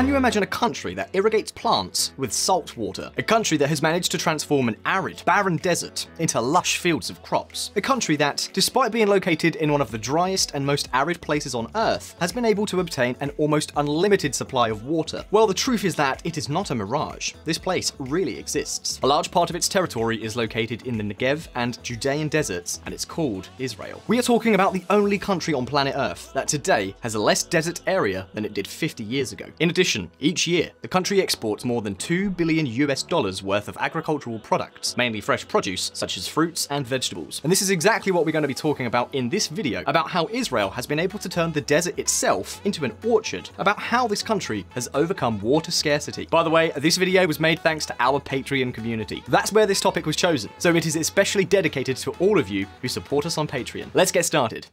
Can you imagine a country that irrigates plants with salt water? A country that has managed to transform an arid, barren desert into lush fields of crops? A country that, despite being located in one of the driest and most arid places on Earth, has been able to obtain an almost unlimited supply of water? Well, the truth is that it is not a mirage. This place really exists. A large part of its territory is located in the Negev and Judean deserts, and it's called Israel. We are talking about the only country on planet Earth that today has a less desert area than it did 50 years ago. In addition, each year, the country exports more than 2 billion US dollars worth of agricultural products, mainly fresh produce such as fruits and vegetables. And this is exactly what we're going to be talking about in this video, about how Israel has been able to turn the desert itself into an orchard, about how this country has overcome water scarcity. By the way, this video was made thanks to our Patreon community. That's where this topic was chosen, so it is especially dedicated to all of you who support us on Patreon. Let's get started.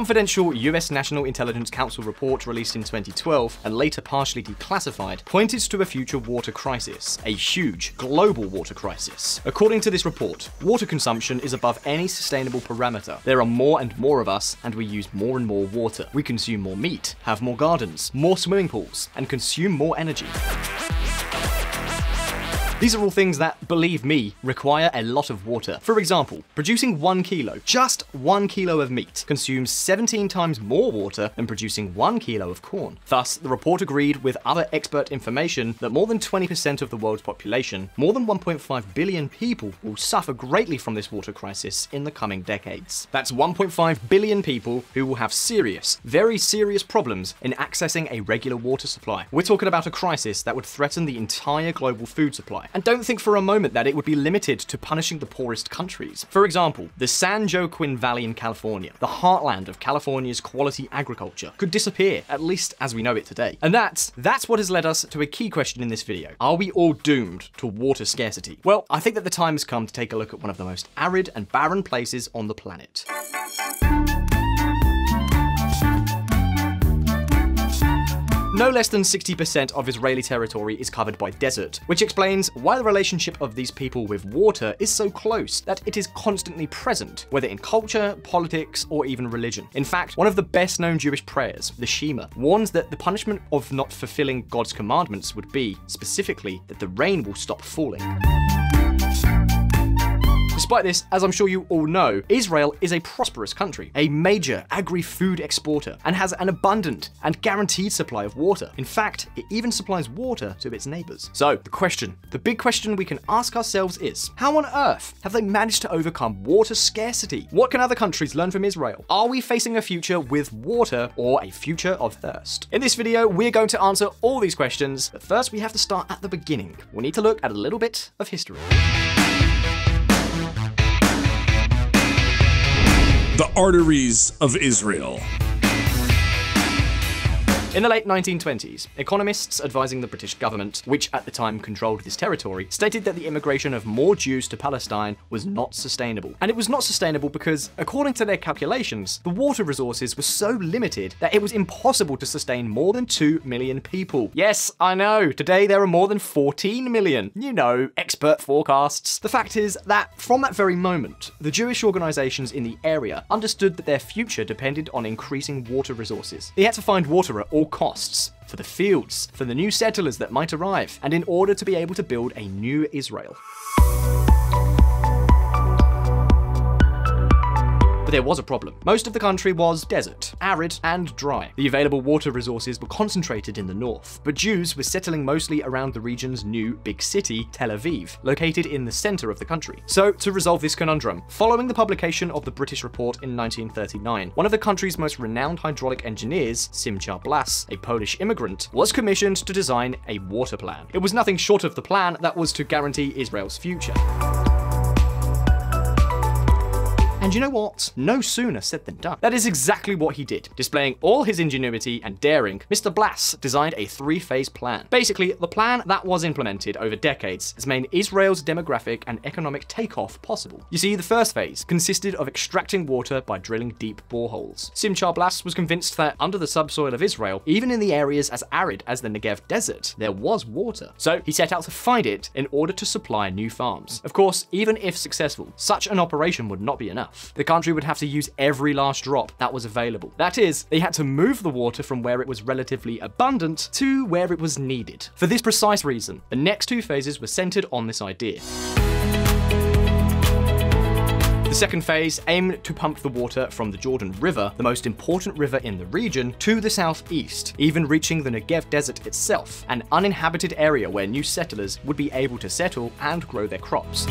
Confidential US National Intelligence Council report released in 2012 and later partially declassified pointed to a future water crisis, a huge global water crisis. According to this report, water consumption is above any sustainable parameter. There are more and more of us, and we use more and more water. We consume more meat, have more gardens, more swimming pools, and consume more energy. These are all things that, believe me, require a lot of water. For example, producing one kilo, just one kilo of meat, consumes 17 times more water than producing one kilo of corn. Thus, the report agreed with other expert information that more than 20% of the world's population, more than 1.5 billion people, will suffer greatly from this water crisis in the coming decades. That's 1.5 billion people who will have serious, very serious problems in accessing a regular water supply. We're talking about a crisis that would threaten the entire global food supply. And don't think for a moment that it would be limited to punishing the poorest countries. For example, the San Joaquin Valley in California, the heartland of California's quality agriculture, could disappear, at least as we know it today. And that's, that's what has led us to a key question in this video. Are we all doomed to water scarcity? Well, I think that the time has come to take a look at one of the most arid and barren places on the planet. No less than 60% of Israeli territory is covered by desert, which explains why the relationship of these people with water is so close that it is constantly present, whether in culture, politics, or even religion. In fact, one of the best known Jewish prayers, the Shema, warns that the punishment of not fulfilling God's commandments would be, specifically, that the rain will stop falling. Despite this, as I'm sure you all know, Israel is a prosperous country, a major agri-food exporter, and has an abundant and guaranteed supply of water. In fact, it even supplies water to its neighbors. So, the question, the big question we can ask ourselves is, how on earth have they managed to overcome water scarcity? What can other countries learn from Israel? Are we facing a future with water or a future of thirst? In this video, we're going to answer all these questions, but first we have to start at the beginning. We need to look at a little bit of history. The arteries of Israel. In the late 1920s, economists advising the British government, which at the time controlled this territory, stated that the immigration of more Jews to Palestine was not sustainable. And it was not sustainable because, according to their calculations, the water resources were so limited that it was impossible to sustain more than 2 million people. Yes, I know, today there are more than 14 million. You know, expert forecasts. The fact is that from that very moment, the Jewish organizations in the area understood that their future depended on increasing water resources. They had to find water at all costs for the fields, for the new settlers that might arrive, and in order to be able to build a new Israel. But there was a problem. Most of the country was desert, arid, and dry. The available water resources were concentrated in the north, but Jews were settling mostly around the region's new big city, Tel Aviv, located in the center of the country. So, to resolve this conundrum, following the publication of the British report in 1939, one of the country's most renowned hydraulic engineers, Simcha Blass, a Polish immigrant, was commissioned to design a water plan. It was nothing short of the plan that was to guarantee Israel's future. And you know what? No sooner said than done. That is exactly what he did. Displaying all his ingenuity and daring, Mr. Blass designed a three-phase plan. Basically, the plan that was implemented over decades has made Israel's demographic and economic takeoff possible. You see, the first phase consisted of extracting water by drilling deep boreholes. Simcha Blass was convinced that under the subsoil of Israel, even in the areas as arid as the Negev desert, there was water. So he set out to find it in order to supply new farms. Of course, even if successful, such an operation would not be enough. The country would have to use every last drop that was available. That is, they had to move the water from where it was relatively abundant to where it was needed. For this precise reason, the next two phases were centered on this idea. The second phase aimed to pump the water from the Jordan River, the most important river in the region, to the southeast, even reaching the Negev Desert itself, an uninhabited area where new settlers would be able to settle and grow their crops.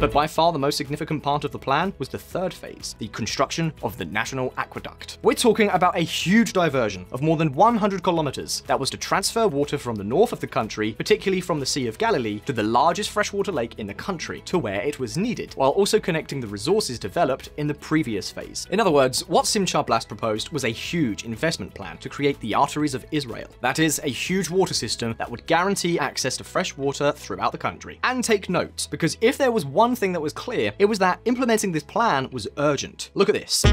But by far the most significant part of the plan was the third phase, the construction of the National Aqueduct. We're talking about a huge diversion of more than 100 kilometers that was to transfer water from the north of the country, particularly from the Sea of Galilee, to the largest freshwater lake in the country, to where it was needed, while also connecting the resources developed in the previous phase. In other words, what Simcha Blass proposed was a huge investment plan to create the arteries of Israel. That is, a huge water system that would guarantee access to fresh water throughout the country. And take note, because if there was one thing that was clear, it was that implementing this plan was urgent. Look at this.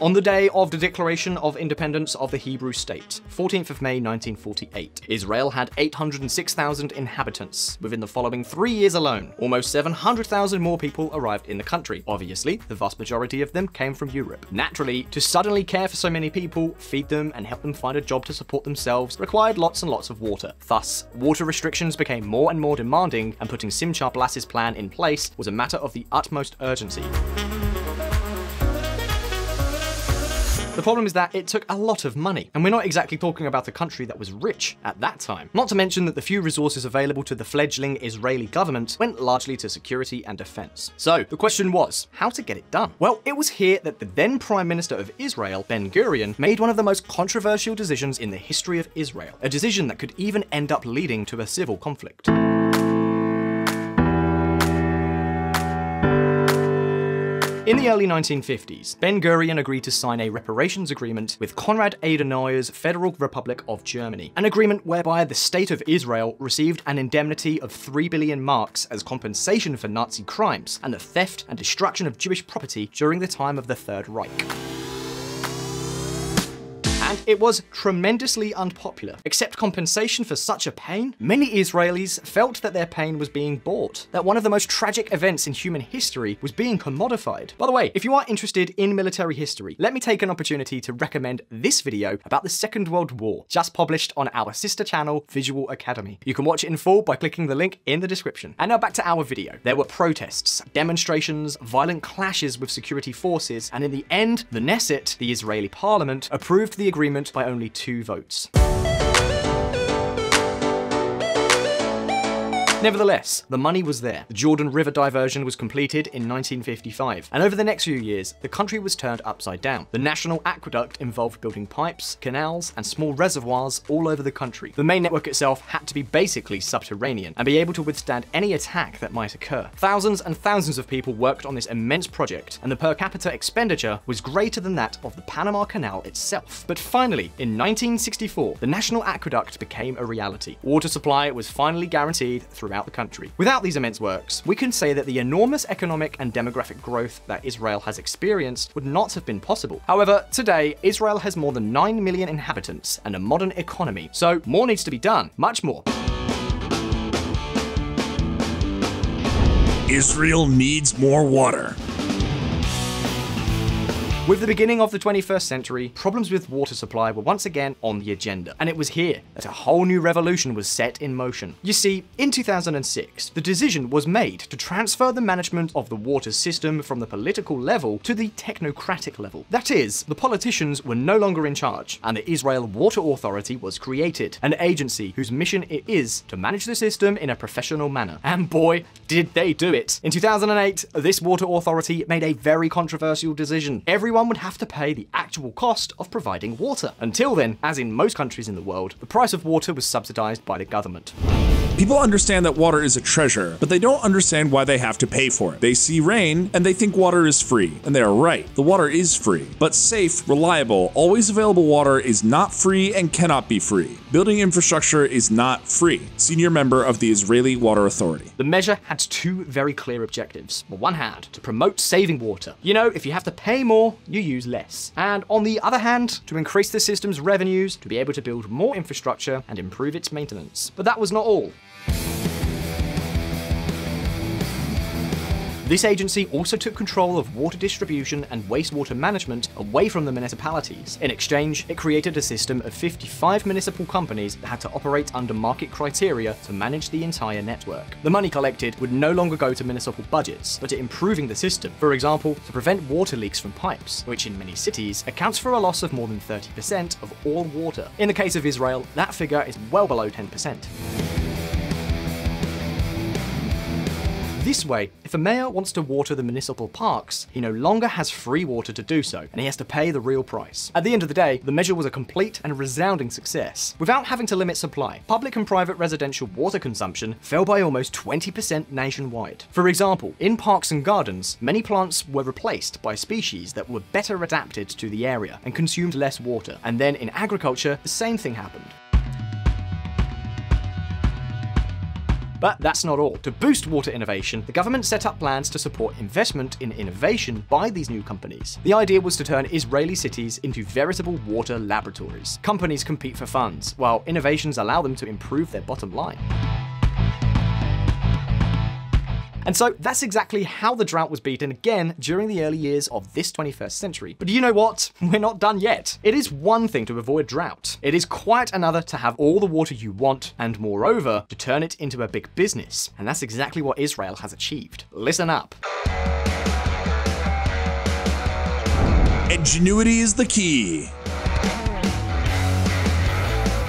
On the day of the Declaration of Independence of the Hebrew State, 14th of May 1948, Israel had 806,000 inhabitants. Within the following three years alone, almost 700,000 more people arrived in the country. Obviously, the vast majority of them came from Europe. Naturally, to suddenly care for so many people, feed them, and help them find a job to support themselves required lots and lots of water. Thus, water restrictions became more and more demanding, and putting Simcha Blass's plan in place was a matter of the utmost urgency. The problem is that it took a lot of money, and we're not exactly talking about a country that was rich at that time. Not to mention that the few resources available to the fledgling Israeli government went largely to security and defense. So, the question was, how to get it done? Well, it was here that the then Prime Minister of Israel, Ben Gurion, made one of the most controversial decisions in the history of Israel, a decision that could even end up leading to a civil conflict. In the early 1950s, Ben Gurion agreed to sign a reparations agreement with Konrad Adenauer's Federal Republic of Germany, an agreement whereby the state of Israel received an indemnity of 3 billion marks as compensation for Nazi crimes and the theft and destruction of Jewish property during the time of the Third Reich it was tremendously unpopular. Accept compensation for such a pain? Many Israelis felt that their pain was being bought, that one of the most tragic events in human history was being commodified. By the way, if you are interested in military history, let me take an opportunity to recommend this video about the Second World War, just published on our sister channel, Visual Academy. You can watch it in full by clicking the link in the description. And now back to our video. There were protests, demonstrations, violent clashes with security forces, and in the end, the Knesset, the Israeli parliament, approved the agreement agreement by only two votes. Nevertheless, the money was there. The Jordan River diversion was completed in 1955, and over the next few years, the country was turned upside down. The National Aqueduct involved building pipes, canals, and small reservoirs all over the country. The main network itself had to be basically subterranean and be able to withstand any attack that might occur. Thousands and thousands of people worked on this immense project, and the per capita expenditure was greater than that of the Panama Canal itself. But finally, in 1964, the National Aqueduct became a reality. Water supply was finally guaranteed through throughout the country. Without these immense works, we can say that the enormous economic and demographic growth that Israel has experienced would not have been possible. However, today, Israel has more than 9 million inhabitants and a modern economy, so more needs to be done, much more. Israel needs more water. With the beginning of the 21st century, problems with water supply were once again on the agenda, and it was here that a whole new revolution was set in motion. You see, in 2006, the decision was made to transfer the management of the water system from the political level to the technocratic level. That is, the politicians were no longer in charge, and the Israel Water Authority was created, an agency whose mission it is to manage the system in a professional manner. And boy, did they do it! In 2008, this water authority made a very controversial decision. Everyone everyone would have to pay the actual cost of providing water. Until then, as in most countries in the world, the price of water was subsidized by the government. People understand that water is a treasure, but they don't understand why they have to pay for it. They see rain and they think water is free, and they are right. The water is free, but safe, reliable, always available water is not free and cannot be free. Building infrastructure is not free. Senior member of the Israeli Water Authority. The measure had two very clear objectives. On one hand, to promote saving water. You know, if you have to pay more, you use less. And on the other hand, to increase the system's revenues to be able to build more infrastructure and improve its maintenance. But that was not all. This agency also took control of water distribution and wastewater management away from the municipalities. In exchange, it created a system of 55 municipal companies that had to operate under market criteria to manage the entire network. The money collected would no longer go to municipal budgets, but to improving the system. For example, to prevent water leaks from pipes, which in many cities accounts for a loss of more than 30% of all water. In the case of Israel, that figure is well below 10%. This way, if a mayor wants to water the municipal parks, he no longer has free water to do so, and he has to pay the real price. At the end of the day, the measure was a complete and resounding success. Without having to limit supply, public and private residential water consumption fell by almost 20% nationwide. For example, in parks and gardens, many plants were replaced by species that were better adapted to the area and consumed less water. And then in agriculture, the same thing happened. But that's not all. To boost water innovation, the government set up plans to support investment in innovation by these new companies. The idea was to turn Israeli cities into veritable water laboratories. Companies compete for funds, while innovations allow them to improve their bottom line. And so that's exactly how the drought was beaten again during the early years of this 21st century. But you know what? We're not done yet. It is one thing to avoid drought. It is quite another to have all the water you want, and moreover, to turn it into a big business. And that's exactly what Israel has achieved. Listen up. Ingenuity is the key.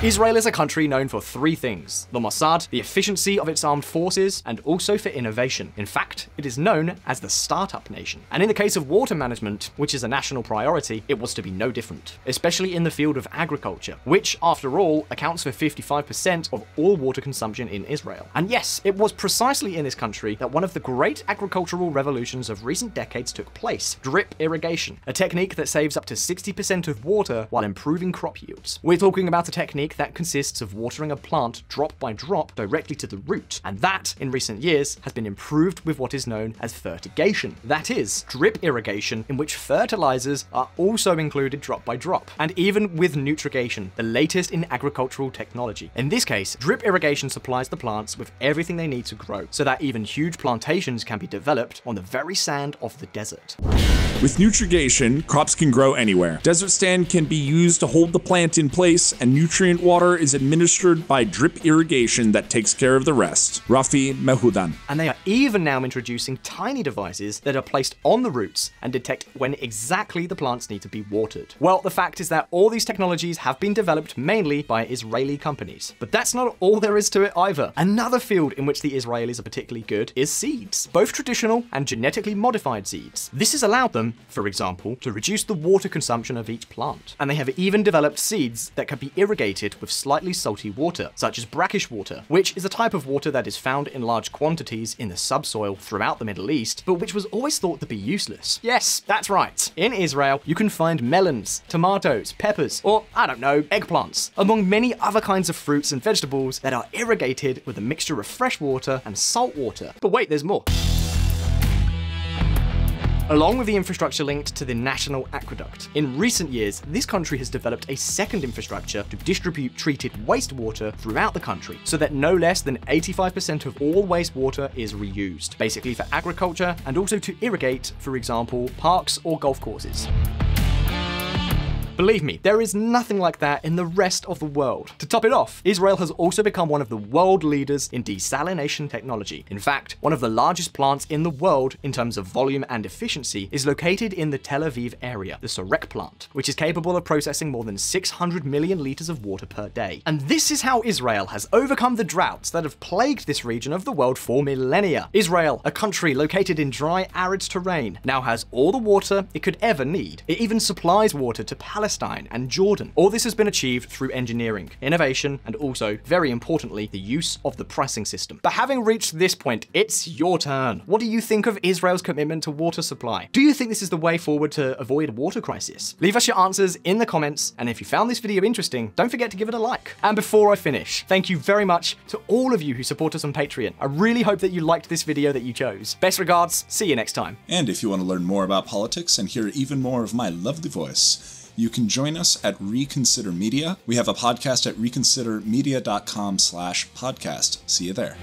Israel is a country known for three things the Mossad, the efficiency of its armed forces, and also for innovation. In fact, it is known as the startup nation. And in the case of water management, which is a national priority, it was to be no different, especially in the field of agriculture, which, after all, accounts for 55% of all water consumption in Israel. And yes, it was precisely in this country that one of the great agricultural revolutions of recent decades took place drip irrigation, a technique that saves up to 60% of water while improving crop yields. We're talking about a technique technique that consists of watering a plant drop by drop directly to the root, and that, in recent years, has been improved with what is known as fertigation. That is, drip irrigation in which fertilizers are also included drop by drop, and even with nutrigation, the latest in agricultural technology. In this case, drip irrigation supplies the plants with everything they need to grow, so that even huge plantations can be developed on the very sand of the desert. With nutrigation, crops can grow anywhere. Desert sand can be used to hold the plant in place, and nutrient water is administered by drip irrigation that takes care of the rest. Rafi Mehoudar. And they are even now introducing tiny devices that are placed on the roots and detect when exactly the plants need to be watered. Well, the fact is that all these technologies have been developed mainly by Israeli companies. But that's not all there is to it either. Another field in which the Israelis are particularly good is seeds, both traditional and genetically modified seeds. This has allowed them for example, to reduce the water consumption of each plant. And they have even developed seeds that can be irrigated with slightly salty water, such as brackish water, which is a type of water that is found in large quantities in the subsoil throughout the Middle East, but which was always thought to be useless. Yes, that's right. In Israel, you can find melons, tomatoes, peppers, or, I don't know, eggplants, among many other kinds of fruits and vegetables that are irrigated with a mixture of fresh water and salt water. But wait, there's more. Along with the infrastructure linked to the national aqueduct, in recent years, this country has developed a second infrastructure to distribute treated wastewater throughout the country, so that no less than 85% of all wastewater is reused, basically for agriculture and also to irrigate, for example, parks or golf courses. Believe me, there is nothing like that in the rest of the world. To top it off, Israel has also become one of the world leaders in desalination technology. In fact, one of the largest plants in the world in terms of volume and efficiency is located in the Tel Aviv area, the Sorek plant, which is capable of processing more than 600 million liters of water per day. And this is how Israel has overcome the droughts that have plagued this region of the world for millennia. Israel, a country located in dry, arid terrain, now has all the water it could ever need. It even supplies water to Palestine and Jordan. All this has been achieved through engineering, innovation, and also, very importantly, the use of the pricing system. But having reached this point, it's your turn. What do you think of Israel's commitment to water supply? Do you think this is the way forward to avoid water crisis? Leave us your answers in the comments, and if you found this video interesting, don't forget to give it a like. And before I finish, thank you very much to all of you who support us on Patreon. I really hope that you liked this video that you chose. Best regards, see you next time. And if you want to learn more about politics and hear even more of my lovely voice, you can join us at Reconsider Media. We have a podcast at reconsidermedia.com slash podcast. See you there.